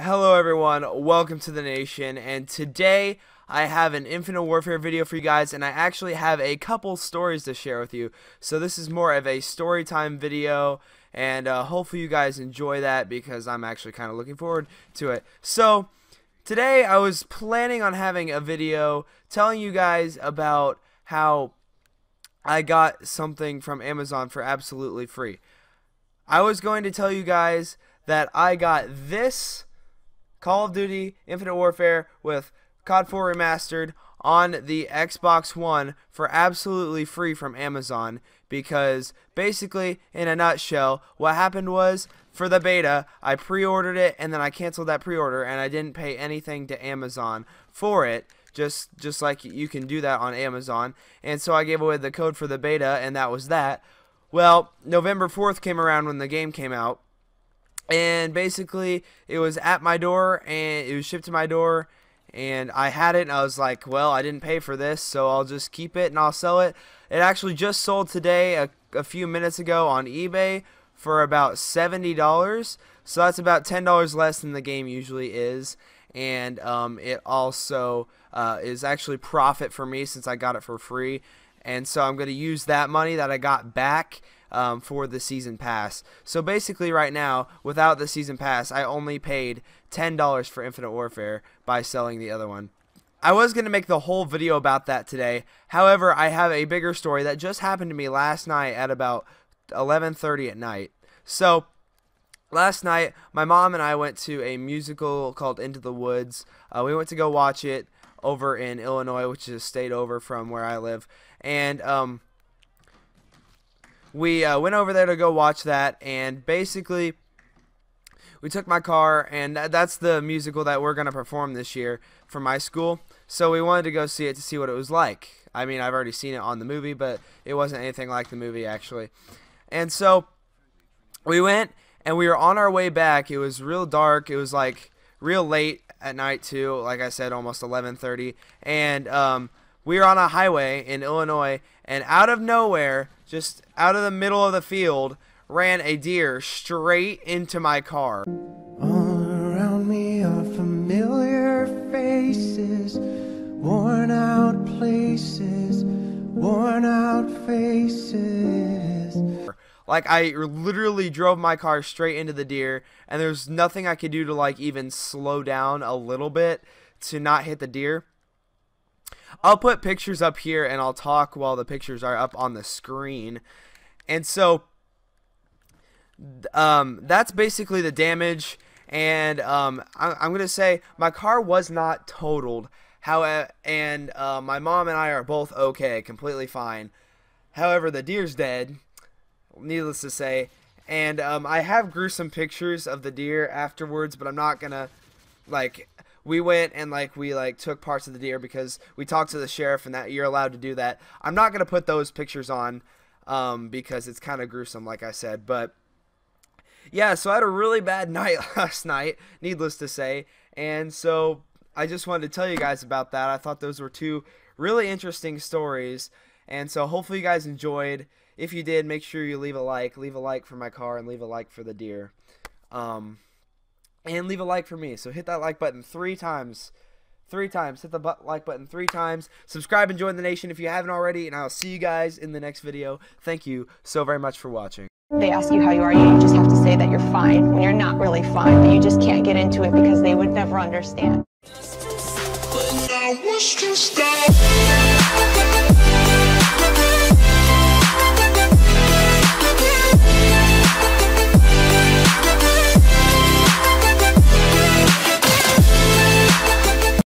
Hello everyone, welcome to the nation, and today I have an Infinite Warfare video for you guys, and I actually have a couple stories to share with you. So this is more of a story time video, and uh, hopefully you guys enjoy that because I'm actually kind of looking forward to it. So today I was planning on having a video telling you guys about how I got something from Amazon for absolutely free. I was going to tell you guys that I got this Call of Duty Infinite Warfare with COD 4 Remastered on the Xbox One for absolutely free from Amazon because basically, in a nutshell, what happened was for the beta, I pre ordered it and then I canceled that pre order and I didn't pay anything to Amazon for it. Just, just like you can do that on Amazon, and so I gave away the code for the beta, and that was that. Well, November 4th came around when the game came out, and basically it was at my door and it was shipped to my door and I had it and I was like, well, I didn't pay for this, so I'll just keep it and I'll sell it. It actually just sold today a, a few minutes ago on eBay for about $70. So that's about $10 less than the game usually is. And um, it also uh, is actually profit for me since I got it for free. And so I'm going to use that money that I got back um, for the season pass. So basically, right now, without the season pass, I only paid $10 for Infinite Warfare by selling the other one. I was going to make the whole video about that today. However, I have a bigger story that just happened to me last night at about 11:30 at night. So, last night my mom and I went to a musical called Into the Woods. Uh, we went to go watch it over in Illinois, which is a state over from where I live. And um, we uh, went over there to go watch that, and basically, we took my car, and that's the musical that we're going to perform this year for my school. So we wanted to go see it to see what it was like. I mean, I've already seen it on the movie, but it wasn't anything like the movie, actually. And so we went, and we were on our way back. It was real dark. It was like real late at night, too. Like I said, almost 11:30, and um, we were on a highway in Illinois, and out of nowhere, just out of the middle of the field, ran a deer straight into my car. All around me are familiar faces, worn out places, worn out faces. Like I literally drove my car straight into the deer, and there's nothing I could do to like even slow down a little bit to not hit the deer. I'll put pictures up here and I'll talk while the pictures are up on the screen. And so um, that's basically the damage. And um, I, am going to say my car was not totaled. However, and uh, my mom and I are both okay, completely fine. However, the deer's dead, needless to say. And um, I have gruesome pictures of the deer afterwards, but I'm not to, like, we went and like we like took parts of the deer because we talked to the sheriff and that you're allowed to do that. I'm not gonna put those pictures on um, because it's kind of gruesome, like I said. But yeah, so I had a really bad night last night, needless to say, and so I just wanted to tell you guys about that. I thought those were two really interesting stories, and so hopefully you guys enjoyed. If you did, make sure you leave a like, leave a like for my car, and leave a like for the deer. Um, and leave a like for me. So hit that like button three times. Three times. Hit the bu like button three times. Subscribe and join the nation if you haven't already. And I'll see you guys in the next video. Thank you so very much for watching. They ask you how you are, you just have to say that you're fine when you're not really fine, but you just can't get into it because they would never understand.